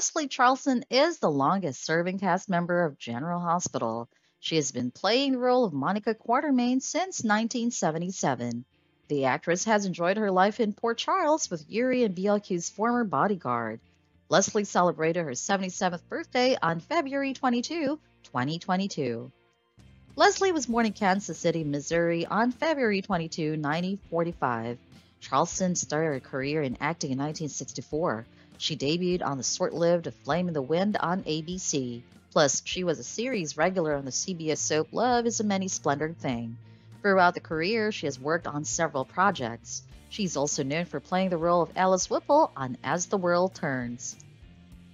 Leslie Charleson is the longest serving cast member of General Hospital. She has been playing the role of Monica Quartermaine since 1977. The actress has enjoyed her life in Port Charles with Yuri and BLQ's former bodyguard. Leslie celebrated her 77th birthday on February 22, 2022. Leslie was born in Kansas City, Missouri on February 22, 1945. Charleson started her career in acting in 1964. She debuted on the short-lived Flame in the Wind on ABC. Plus, she was a series regular on the CBS soap Love is a Many Splendored Thing. Throughout the career, she has worked on several projects. She's also known for playing the role of Alice Whipple on As the World Turns.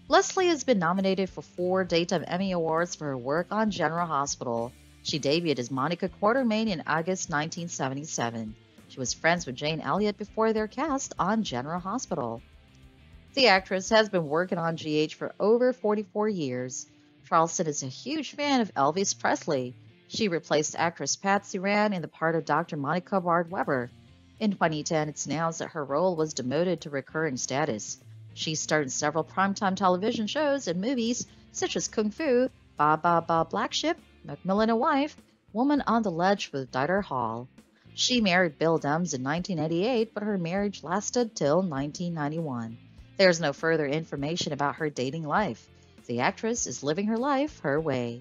Leslie has been nominated for four Daytime Emmy Awards for her work on General Hospital. She debuted as Monica Quartermaine in August 1977. She was friends with Jane Elliott before their cast on General Hospital. The actress has been working on GH for over 44 years. Charleson is a huge fan of Elvis Presley. She replaced actress Patsy Rahn in the part of Dr. Monica Bard Webber. In 2010, it's announced that her role was demoted to recurring status. She starred in several primetime television shows and movies such as Kung Fu, Ba Ba Ba Black Sheep, McMillan and Wife, Woman on the Ledge with Deidre Hall. She married Bill Demms in 1988, but her marriage lasted till 1991. There's no further information about her dating life. The actress is living her life her way.